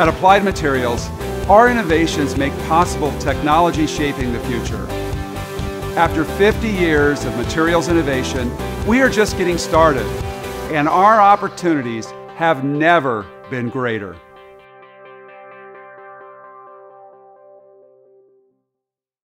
At Applied Materials, our innovations make possible technology shaping the future. After 50 years of materials innovation, we are just getting started, and our opportunities have never been greater.